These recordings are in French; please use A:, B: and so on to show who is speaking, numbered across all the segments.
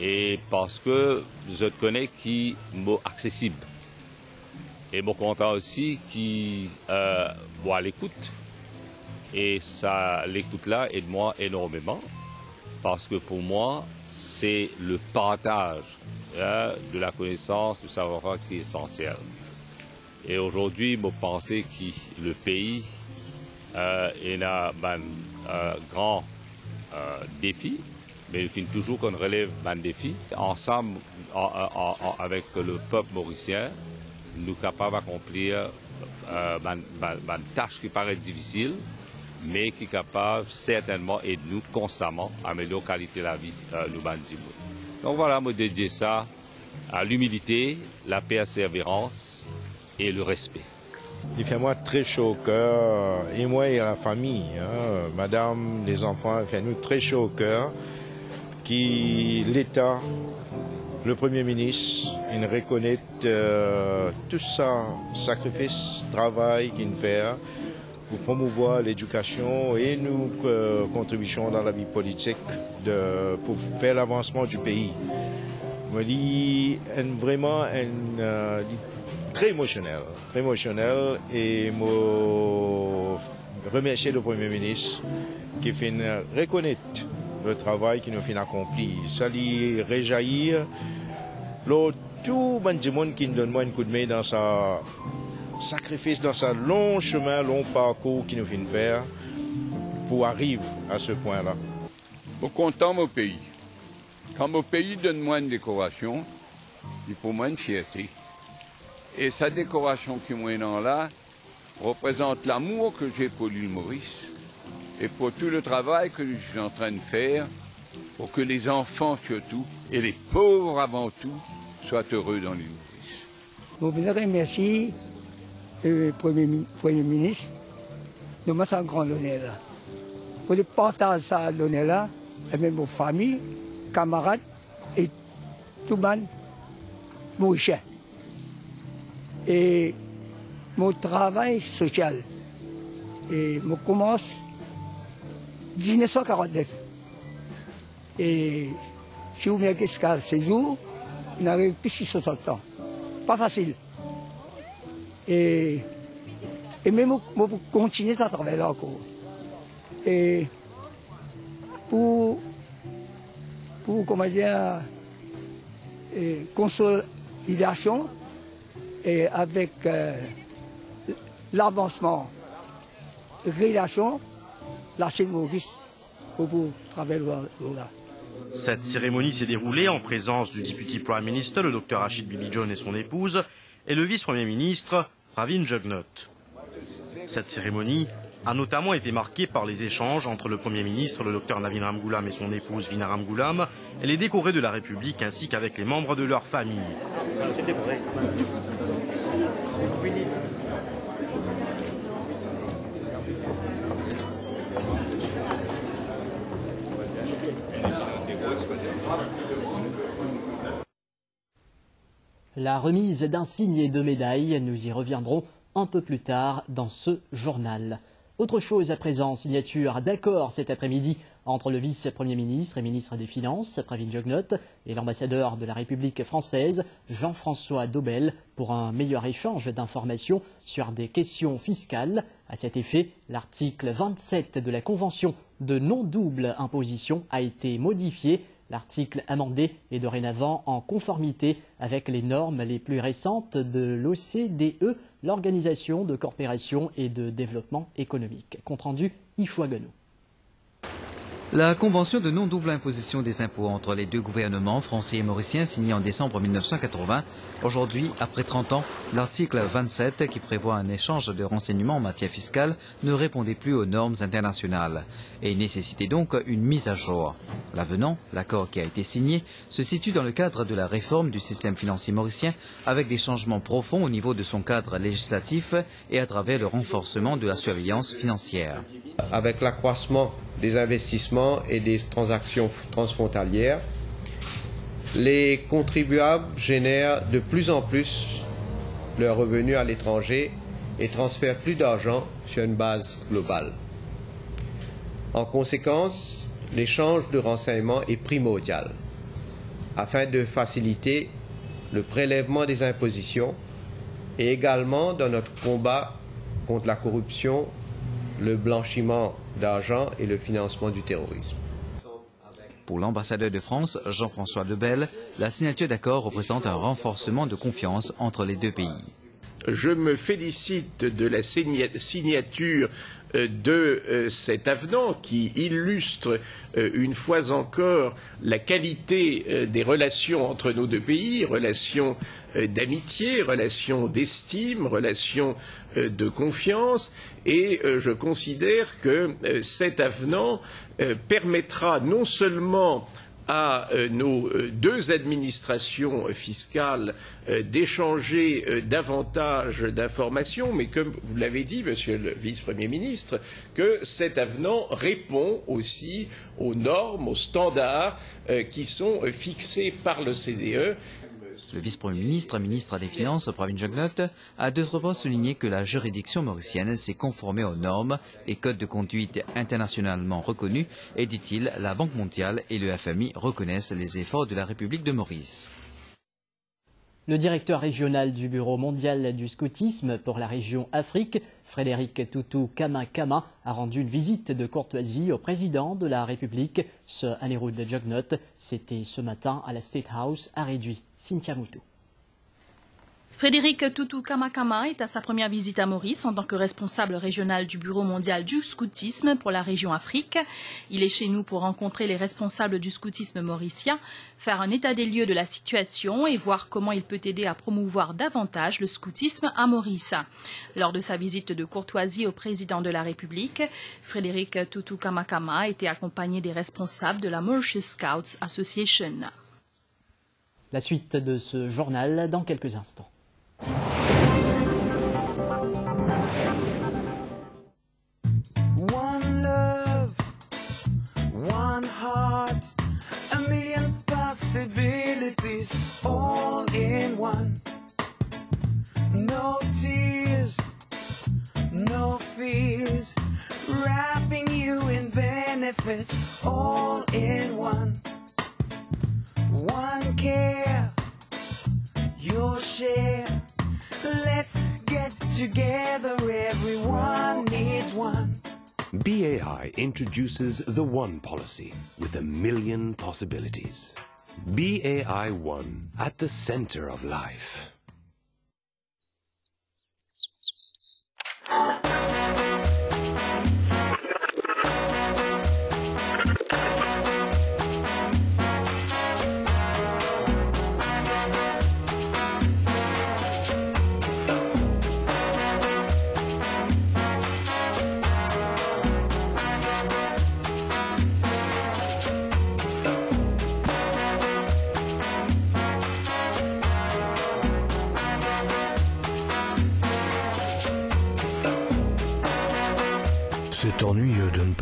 A: et parce que je connais qui mot accessible. Et mon content aussi qui euh, l'écoute. Et ça, l'écoute-là aide-moi énormément parce que pour moi, c'est le partage hein, de la connaissance, du savoir-faire qui est essentiel. Et aujourd'hui, je pense que le pays euh, est un euh, grand euh, défi, mais il faut toujours qu'on relève un défi. Ensemble, avec le peuple mauricien, nous sommes capables d'accomplir euh, une tâche qui paraît difficile, mais qui est capable certainement et nous constamment améliorer la qualité de la vie euh, nous Donc voilà, je dédier ça à l'humilité, la persévérance et le respect.
B: Il fait moi très chaud au cœur, et moi et la famille, hein, madame, les enfants, il fait nous très chaud au cœur, qui l'État, le Premier ministre, il reconnaît euh, tout ça, sacrifice, travail qu'il fait pour promouvoir l'éducation et nos euh, contributions dans la vie politique pour faire l'avancement du pays. Je dis vraiment euh, très émotionnel, très émotionnel et je remercier le Premier ministre qui fait reconnaître le travail qui nous fait accompli. Ça lui réjaillir tout le monde qui nous donne un coup de main dans sa sacrifice, dans sa long chemin, long parcours qui nous fait faire pour arriver à ce point-là.
C: Suis content mon pays. Quand mon pays donne moi une décoration, il faut moins une fierté. Et sa décoration qui est là représente l'amour que j'ai pour l'île Maurice et pour tout le travail que je suis en train de faire pour que les enfants surtout et les pauvres avant tout soient heureux dans l'île Maurice.
D: Bon, je remercie le Premier, Premier ministre de mettre un grand honneur. Pour le partage ça l'honneur là, et même familles, camarades et tout le monde mauricien et mon travail social. Et je commence en 1949. Et si vous mettez ces jours, il n'arrive plus de 60 ans. Pas facile. Et, et même pour continuer à travailler encore. Et pour, pour comment dire, consolidation, et avec euh, l'avancement relation,
E: Cette cérémonie s'est déroulée en présence du député Prime Minister, le Dr Rachid Bibi John et son épouse, et le vice-premier ministre, Pravin Jugnot. Cette cérémonie a notamment été marquée par les échanges entre le Premier ministre, le Dr Navin Ramgoulam et son épouse Vina Ramgoulam, et les décorés de la République ainsi qu'avec les membres de leur famille.
F: La remise d'insignes et de médailles, nous y reviendrons un peu plus tard dans ce journal. Autre chose à présent, signature d'accord cet après-midi entre le vice-premier ministre et ministre des Finances, Pravin Jugnot, et l'ambassadeur de la République française, Jean-François Dobel, pour un meilleur échange d'informations sur des questions fiscales. À cet effet, l'article 27 de la Convention de non-double imposition a été modifié L'article amendé est dorénavant en conformité avec les normes les plus récentes de l'OCDE, l'Organisation de coopération et de développement économique. Compte rendu
G: la convention de non-double imposition des impôts entre les deux gouvernements français et mauriciens signée en décembre 1980, aujourd'hui, après 30 ans, l'article 27 qui prévoit un échange de renseignements en matière fiscale ne répondait plus aux normes internationales et nécessitait donc une mise à jour. L'avenant, l'accord qui a été signé, se situe dans le cadre de la réforme du système financier mauricien avec des changements profonds au niveau de son cadre législatif et à travers le renforcement de la surveillance financière.
H: Avec l'accroissement des investissements et des transactions transfrontalières, les contribuables génèrent de plus en plus leurs revenus à l'étranger et transfèrent plus d'argent sur une base globale. En conséquence, l'échange de renseignements est primordial. afin de faciliter le prélèvement des impositions et également dans notre combat contre la corruption, le blanchiment d'argent et le financement du terrorisme.
G: Pour l'ambassadeur de France, Jean-François Lebel, la signature d'accord représente un renforcement de confiance entre les deux pays.
I: Je me félicite de la signature euh, de euh, cet avenant qui illustre euh, une fois encore la qualité des relations entre nos deux pays, relations d'amitié, relations d'estime, relations de confiance, et je considère que cet avenant permettra non seulement à euh, nos euh, deux administrations fiscales euh, d'échanger davantage d'informations, mais comme vous l'avez dit, Monsieur le Vice-premier ministre, que cet avenant répond aussi aux normes, aux standards qui sont fixés par le CDE
G: le vice-premier ministre, ministre des Finances, Pravin Jagnot, a d'autre part souligné que la juridiction mauricienne s'est conformée aux normes et codes de conduite internationalement reconnus et, dit-il, la Banque mondiale et le FMI reconnaissent les efforts de la République de Maurice.
F: Le directeur régional du Bureau mondial du scoutisme pour la région Afrique, Frédéric Toutou Kamakama, a rendu une visite de courtoisie au président de la République, ce. C'était ce matin à la State House à Réduit. Cynthia Moutou.
J: Frédéric Toutou Kamakama est à sa première visite à Maurice en tant que responsable régional du Bureau mondial du scoutisme pour la région Afrique. Il est chez nous pour rencontrer les responsables du scoutisme mauricien, faire un état des lieux de la situation et voir comment il peut aider à promouvoir davantage le scoutisme à Maurice. Lors de sa visite de courtoisie au président de la République, Frédéric Toutou Kamakama a été accompagné des responsables de la Mauritius Scouts Association.
F: La suite de ce journal dans quelques instants. Possibilities all in one. No tears, no fears, wrapping you in benefits all in one. One care, your share Let's get together, everyone needs one.
K: BAI introduces the One policy with a million possibilities. BAI One at the center of life.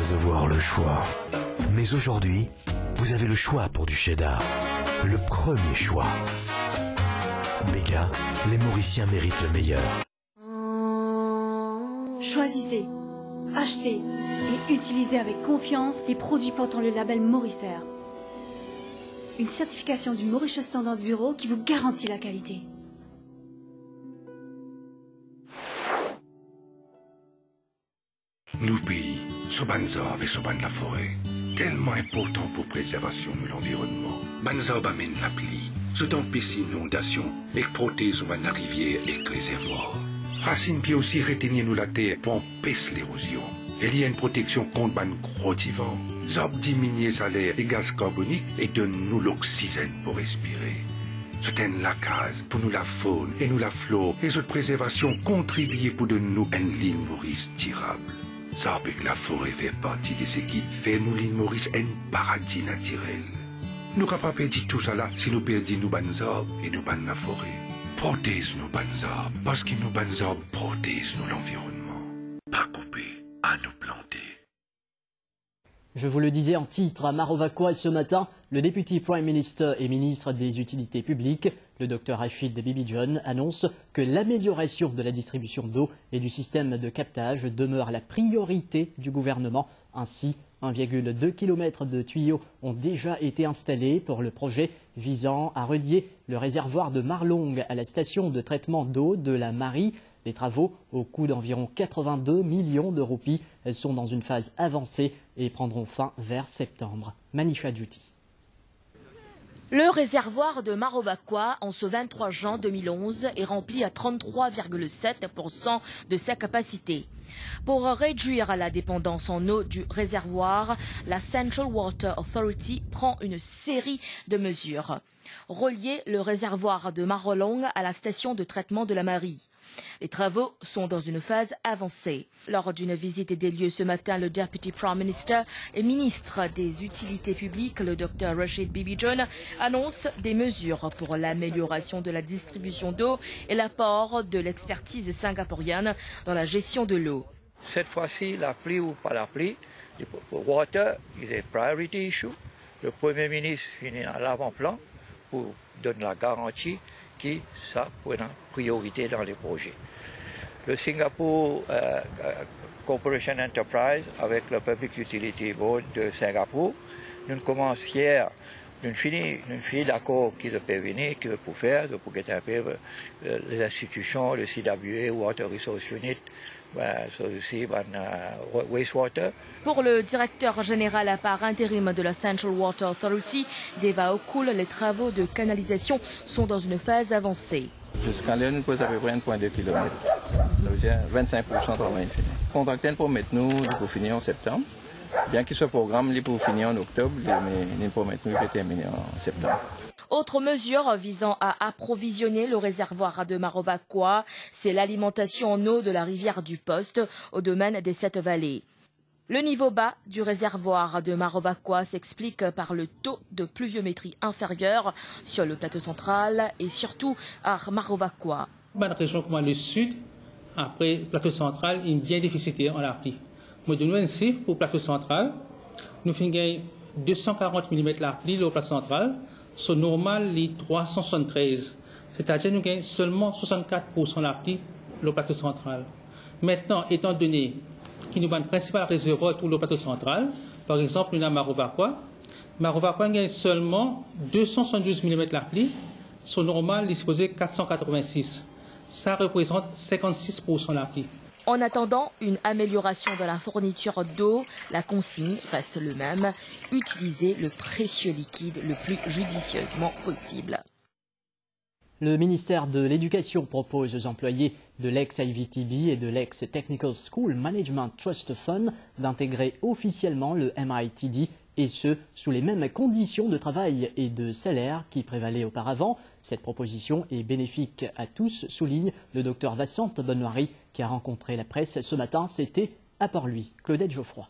L: Avoir le choix. Mais aujourd'hui, vous avez le choix pour du cheddar. Le premier choix. Béga, les Mauriciens méritent le meilleur.
M: Choisissez, achetez et utilisez avec confiance les produits portant le label Mauricère. Une certification du Mauritius Standards Bureau qui vous garantit la qualité.
N: Sobanzab et Soban la forêt, tellement important pour préservation de l'environnement. Banzab amène la pluie, se empêche inondation et protège la rivière et réservoirs. Racine puis aussi retenir nous la terre pour empêcher l'érosion. Il y a une protection contre ban gros vent. Zab diminue salaire et gaz carbonique et donne nous l'oxygène pour respirer. C'est la case pour nous la faune et nous la flore et cette préservation contribue pour de nous une ligne Maurice durable.
F: Je vous le disais en titre à Marovacois ce matin, le député Prime Minister et ministre des Utilités publiques, le Dr Rachid Bibi John, annonce que l'amélioration de la distribution d'eau et du système de captage demeure la priorité du gouvernement. Ainsi, 1,2 km de tuyaux ont déjà été installés pour le projet visant à relier le réservoir de Marlong à la station de traitement d'eau de la Marie. Les travaux, au coût d'environ 82 millions de roupies, sont dans une phase avancée et prendront fin vers septembre. Manisha Djuti.
O: Le réservoir de Marovakwa, en ce 23 juin 2011, est rempli à 33,7% de sa capacité. Pour réduire la dépendance en eau du réservoir, la Central Water Authority prend une série de mesures. Relier le réservoir de Marolong à la station de traitement de la Marie. Les travaux sont dans une phase avancée. Lors d'une visite des lieux ce matin, le Deputy Prime Minister et ministre des Utilités publiques, le Dr Rashid Bibi John, annonce des mesures pour l'amélioration de la distribution d'eau et l'apport de l'expertise singapourienne dans la gestion de l'eau.
P: Cette fois-ci, la pluie ou pas la pluie, le water is a issue. Le Premier ministre finit à l'avant-plan pour donner la garantie que ça priorité dans les projets. Le Singapore euh, Corporation Enterprise avec le Public Utility Board de Singapour, nous commençons hier, nous finissons l'accord qui peut venir, qui peut faire, pour que un peu les institutions, le CWA, Water Resource Unit, wastewater.
O: Pour le directeur général à part intérim de la Central Water Authority, Deva Okul, les travaux de canalisation sont dans une phase avancée.
P: Jusqu'à là, nous posons à peu près 1,2 km. Donc, 25% de travail fini. Contracté pour mettre nous pour finir en septembre. Bien que ce programme il pour finir en octobre, mais nous pour mettre nous terminer en septembre.
O: Autre mesure visant à approvisionner le réservoir de Marovakwa, c'est l'alimentation en eau de la rivière du Poste au domaine des Sept Vallées. Le niveau bas du réservoir de Marovakwa s'explique par le taux de pluviométrie inférieur sur le plateau central et surtout à.
Q: Dans la région comme le sud, après le plateau central, il est bien déficitaire en la Moi, de un chiffre pour le plateau central. Nous faisons 240 mm la pluie au plateau central son normal est 373. C'est-à-dire nous gagnons seulement 64% la pluie le plateau central. Maintenant, étant donné qu'il nous a un principal réservoir pour le plateau central, par exemple, nous avons Marovakwa. Marovakwa gagne seulement 272 mm la pluie. Son normal est disposé 486. Ça représente 56% la pluie.
O: En attendant une amélioration de la fourniture d'eau, la consigne reste le même, utiliser le précieux liquide le plus judicieusement possible.
F: Le ministère de l'Éducation propose aux employés de l'ex-IVTB et de l'ex-Technical School Management Trust Fund d'intégrer officiellement le MITD et ce, sous les mêmes conditions de travail et de salaire qui prévalaient auparavant. Cette proposition est bénéfique à tous, souligne le docteur Vassante Benoîry, qui a rencontré la presse ce matin. C'était à Port-Louis. Claudette Geoffroy.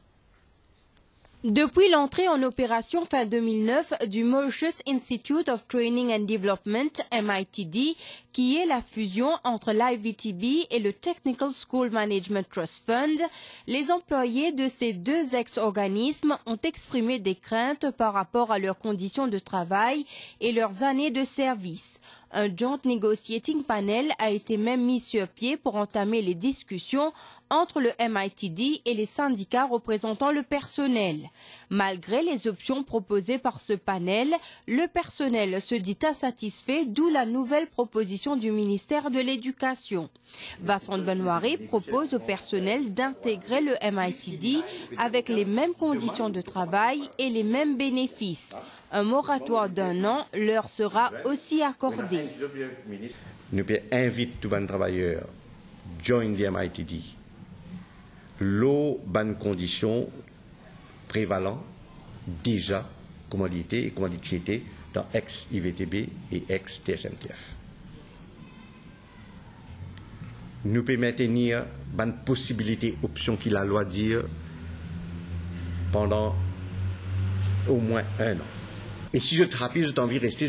R: Depuis l'entrée en opération fin 2009 du Mauritius Institute of Training and Development, MITD, qui est la fusion entre l'IVTB et le Technical School Management Trust Fund, les employés de ces deux ex-organismes ont exprimé des craintes par rapport à leurs conditions de travail et leurs années de service. Un joint negotiating panel a été même mis sur pied pour entamer les discussions entre le MITD et les syndicats représentant le personnel. Malgré les options proposées par ce panel, le personnel se dit insatisfait, d'où la nouvelle proposition du ministère de l'Éducation. Vincent Benoît propose au personnel d'intégrer le MITD avec les mêmes conditions de travail et les mêmes bénéfices. Un moratoire d'un an leur sera aussi accordé.
S: Nous invitons tous les travailleurs à joindre le MITD. L'eau, bonne condition prévalent déjà commodité et commodité dans ex-IVTB et ex-TSMTF. Nous pouvons maintenir une possibilité, option qu'il a loi dire pendant au moins un an. Et si je te rappelle, je envie de rester,